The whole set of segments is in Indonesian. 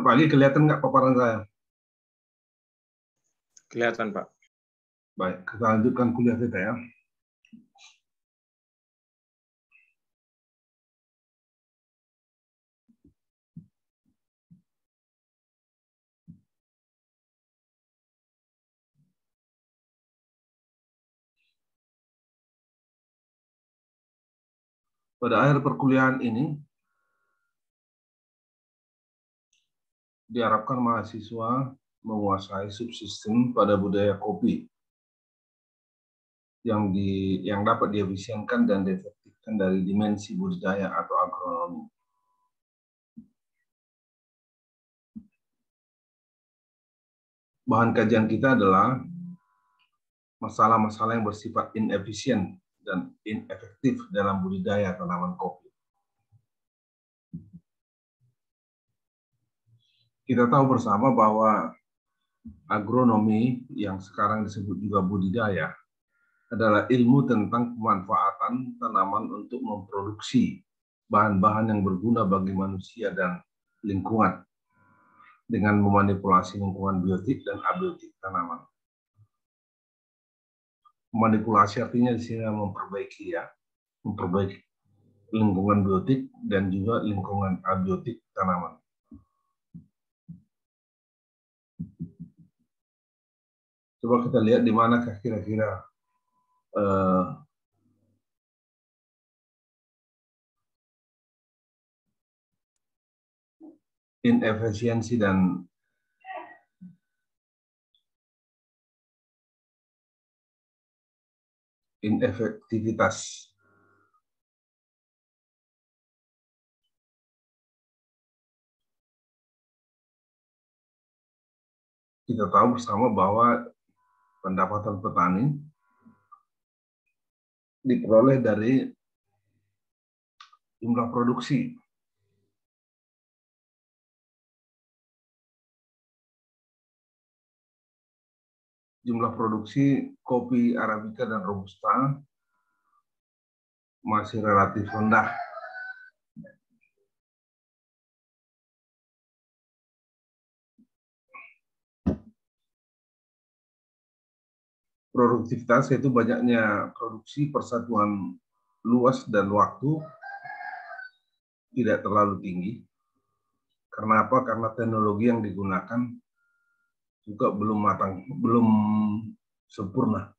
Pak Ali, kelihatan nggak paparan saya? Kelihatan, Pak. Baik, kita lanjutkan kuliah kita ya. Pada akhir perkuliahan ini, diharapkan mahasiswa menguasai subsistem pada budaya kopi yang di yang dapat diefisienkan dan diefektifkan dari dimensi budidaya atau agronomi. Bahan kajian kita adalah masalah-masalah yang bersifat inefisien dan inefektif dalam budidaya tanaman kopi. Kita tahu bersama bahwa agronomi yang sekarang disebut juga budidaya adalah ilmu tentang pemanfaatan tanaman untuk memproduksi bahan-bahan yang berguna bagi manusia dan lingkungan dengan memanipulasi lingkungan biotik dan abiotik tanaman manipulasi artinya di sini memperbaiki ya, memperbaiki lingkungan biotik dan juga lingkungan abiotik tanaman. Coba kita lihat di manakah kira-kira uh, inefisiensi dan inefektivitas. Kita tahu bersama bahwa pendapatan petani diperoleh dari jumlah produksi jumlah produksi kopi Arabica dan Robusta masih relatif rendah. Produktivitas yaitu banyaknya produksi persatuan luas dan waktu tidak terlalu tinggi. Karena apa? Karena teknologi yang digunakan juga belum matang, belum sempurna.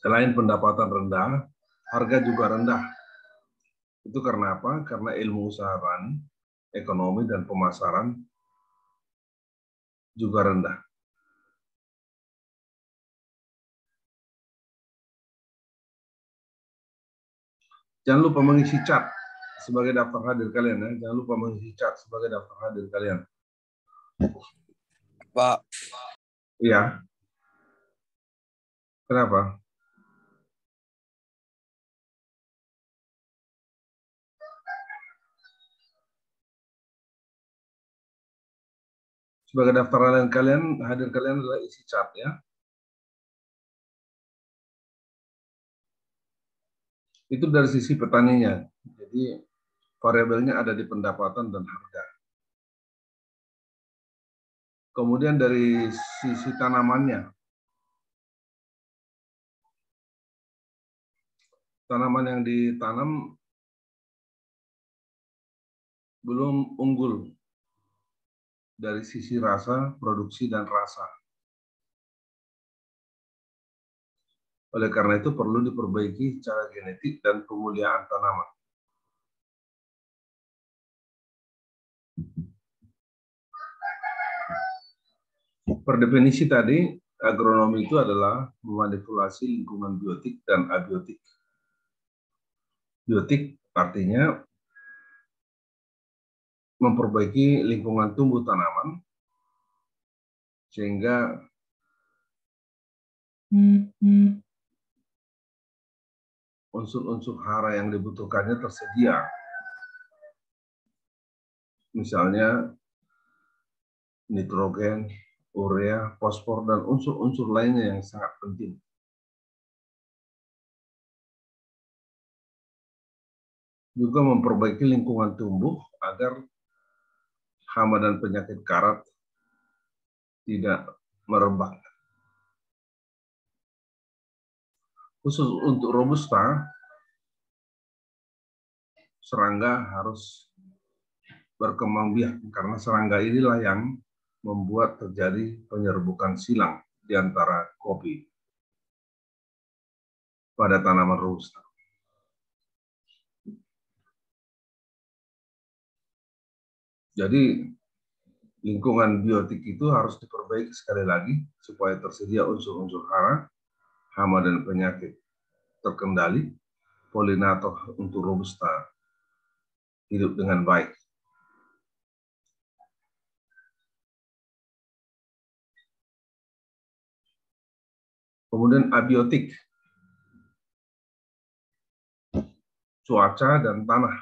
Selain pendapatan rendah, harga juga rendah. Itu karena apa? Karena ilmu usaha ekonomi, dan pemasaran juga rendah. Jangan lupa mengisi chat sebagai daftar hadir kalian ya. Jangan lupa mengisi chat sebagai daftar hadir kalian. Pak. Iya. Kenapa? Sebagai daftar kalian, kalian hadir kalian adalah isi chat ya. Itu dari sisi petaninya. Jadi variabelnya ada di pendapatan dan harga. Kemudian dari sisi tanamannya, tanaman yang ditanam belum unggul dari sisi rasa, produksi, dan rasa. Oleh karena itu perlu diperbaiki cara genetik dan pemuliaan tanaman. Per definisi tadi, agronomi itu adalah memanipulasi lingkungan biotik dan abiotik. Biotik artinya memperbaiki lingkungan tumbuh tanaman sehingga unsur-unsur hara yang dibutuhkannya tersedia. Misalnya nitrogen, urea, fosfor, dan unsur-unsur lainnya yang sangat penting. Juga memperbaiki lingkungan tumbuh agar hama dan penyakit karat tidak merebak. Khusus untuk robusta, serangga harus berkembang biak karena serangga inilah yang membuat terjadi penyerbukan silang di antara kopi pada tanaman robusta. Jadi lingkungan biotik itu harus diperbaiki sekali lagi supaya tersedia unsur-unsur hara, hama dan penyakit terkendali, polinator untuk robusta hidup dengan baik. Kemudian abiotik, cuaca dan tanah.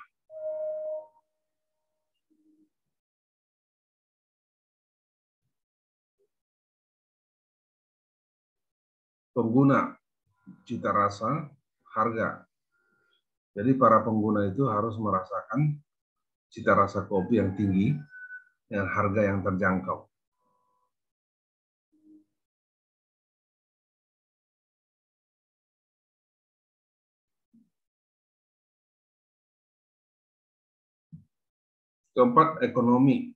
Pengguna, cita rasa, harga. Jadi para pengguna itu harus merasakan cita rasa kopi yang tinggi dengan harga yang terjangkau. Keempat, ekonomi.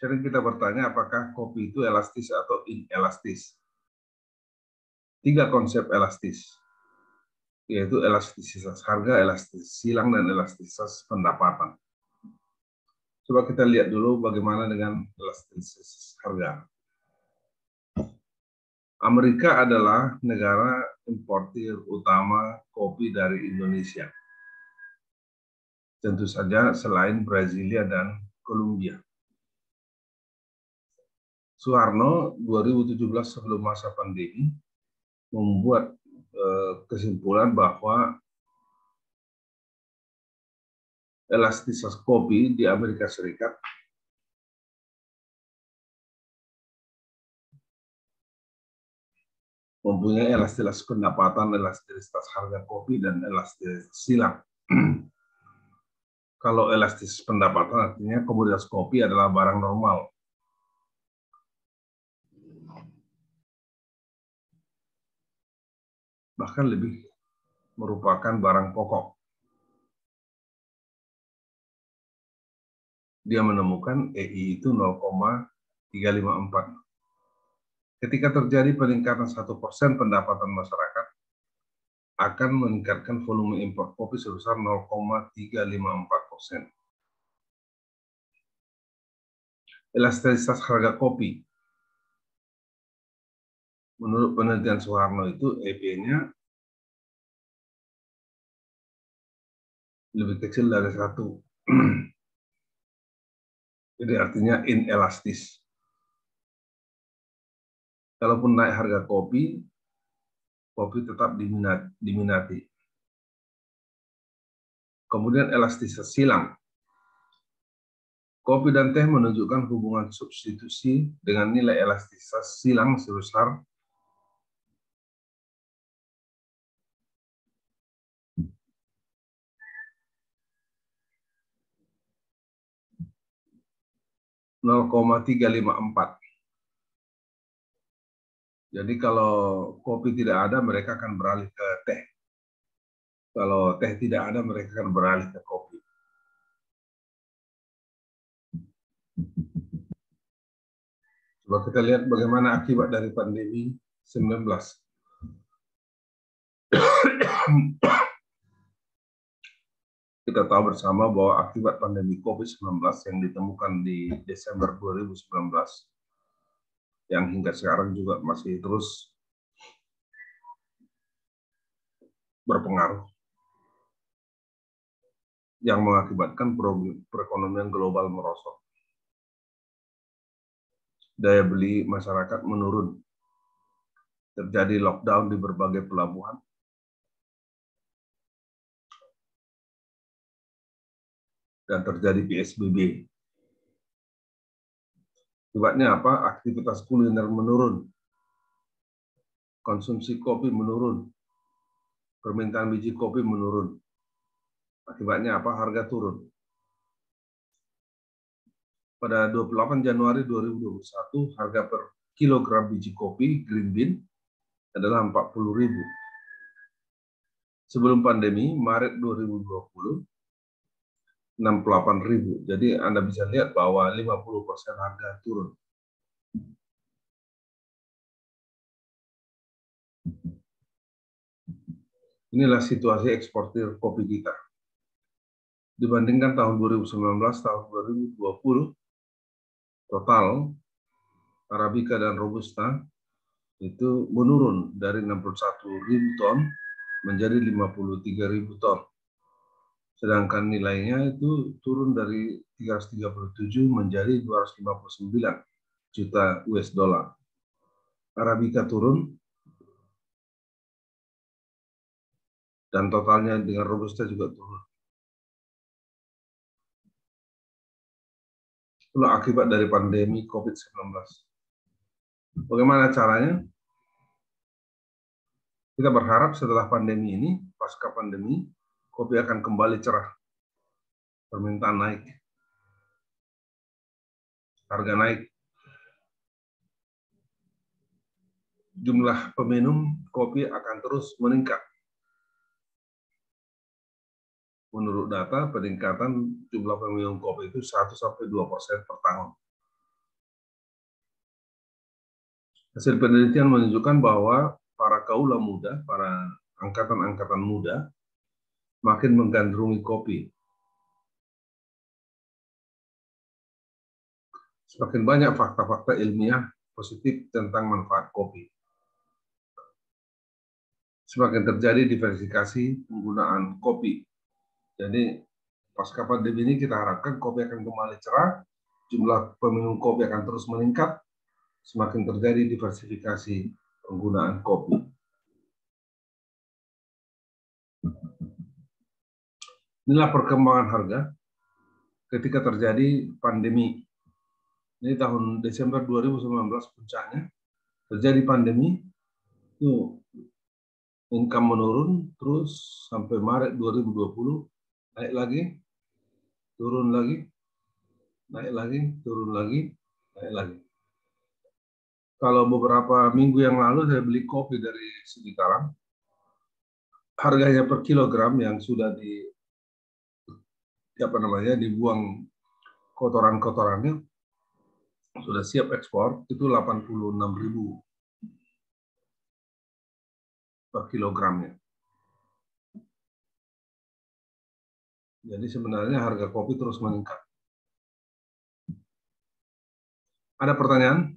Sering kita bertanya apakah kopi itu elastis atau inelastis. Tiga konsep elastis, yaitu elastisitas harga, elastisitas silang, dan elastisitas pendapatan. Coba kita lihat dulu bagaimana dengan elastisitas harga. Amerika adalah negara importir utama kopi dari Indonesia tentu saja selain Brasilia dan Kolombia. Soeharno 2017 sebelum masa pandemi membuat eh, kesimpulan bahwa elastisitas kopi di Amerika Serikat mempunyai elastisitas pendapatan, elastisitas harga kopi, dan elastisitas silang. Kalau elastis pendapatan artinya komoditas kopi adalah barang normal. Bahkan lebih merupakan barang pokok. Dia menemukan EI itu 0,354. Ketika terjadi peningkatan satu persen pendapatan masyarakat, akan meningkatkan volume impor kopi sebesar 0,354 persen. Elastisitas harga kopi. Menurut penelitian Soeharno itu EP-nya lebih kecil dari satu. Jadi artinya inelastis. Kalaupun naik harga kopi, kopi tetap diminati. Kemudian elastisitas silang. Kopi dan teh menunjukkan hubungan substitusi dengan nilai elastisitas silang sebesar nol koma tiga lima empat jadi kalau kopi tidak ada, mereka akan beralih ke teh. Kalau teh tidak ada, mereka akan beralih ke kopi. Coba kita lihat bagaimana akibat dari pandemi 19. kita tahu bersama bahwa akibat pandemi COVID-19 yang ditemukan di Desember 2019 yang hingga sekarang juga masih terus berpengaruh yang mengakibatkan perekonomian global merosot. Daya beli masyarakat menurun. terjadi lockdown di berbagai pelabuhan. Dan terjadi PSBB. Akibatnya apa? Aktivitas kuliner menurun. Konsumsi kopi menurun. Permintaan biji kopi menurun. Akibatnya apa? Harga turun. Pada 28 Januari 2021, harga per kilogram biji kopi green bean adalah 40.000. Sebelum pandemi, Maret 2020, 68.000. Jadi Anda bisa lihat bahwa 50% harga turun. Inilah situasi eksportir kopi kita. Dibandingkan tahun 2019, tahun 2020, total Arabica dan Robusta itu menurun dari 61 ribu ton menjadi 53 ribu ton. Sedangkan nilainya itu turun dari 337 menjadi 259 juta US dollar. Arabica turun dan totalnya dengan Robusta juga turun. Itulah akibat dari pandemi COVID-19. Bagaimana caranya? Kita berharap setelah pandemi ini, pasca pandemi, kopi akan kembali cerah. Permintaan naik. Harga naik. Jumlah peminum kopi akan terus meningkat. Menurut data, peningkatan jumlah peminum kopi itu 1-2 persen per tahun. Hasil penelitian menunjukkan bahwa para kaula muda, para angkatan-angkatan muda, makin menggandrungi kopi. Semakin banyak fakta-fakta ilmiah positif tentang manfaat kopi. Semakin terjadi diversifikasi penggunaan kopi. Jadi pasca pandemi ini kita harapkan kopi akan kembali cerah, jumlah peminum kopi akan terus meningkat, semakin terjadi diversifikasi penggunaan kopi. Inilah perkembangan harga ketika terjadi pandemi. Ini tahun Desember 2019 puncaknya terjadi pandemi itu income menurun terus sampai Maret 2020 naik lagi. Turun lagi. Naik lagi turun lagi naik lagi. Kalau beberapa minggu yang lalu saya beli kopi dari Cikarang, harganya per kilogram yang sudah di apa namanya dibuang kotoran-kotorannya sudah siap ekspor itu 86.000 per kilogramnya. Jadi sebenarnya harga kopi terus meningkat. Ada pertanyaan?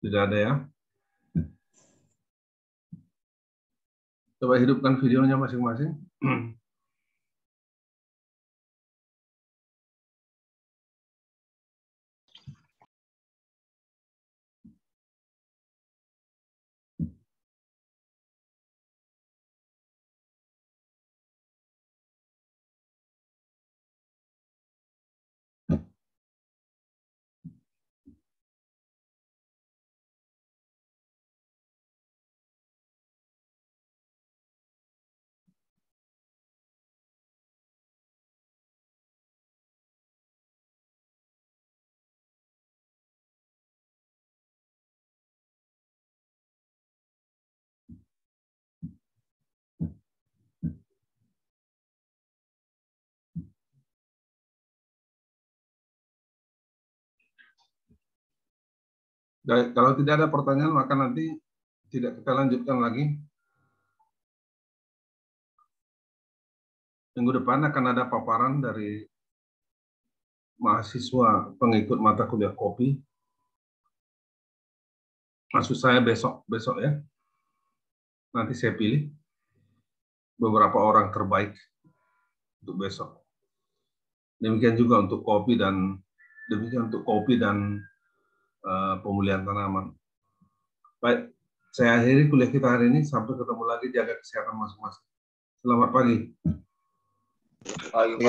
Tidak ada ya? Coba hidupkan videonya masing-masing. Kalau tidak ada pertanyaan, maka nanti tidak kita lanjutkan lagi. Minggu depan akan ada paparan dari mahasiswa pengikut mata kuliah kopi. Maksud saya besok, besok ya. Nanti saya pilih beberapa orang terbaik untuk besok. Demikian juga untuk kopi dan demikian untuk kopi dan pemulihan tanaman. Baik, saya akhiri kuliah kita hari ini. Sampai ketemu lagi. Jaga kesehatan masing-masing. Selamat pagi. Pagi.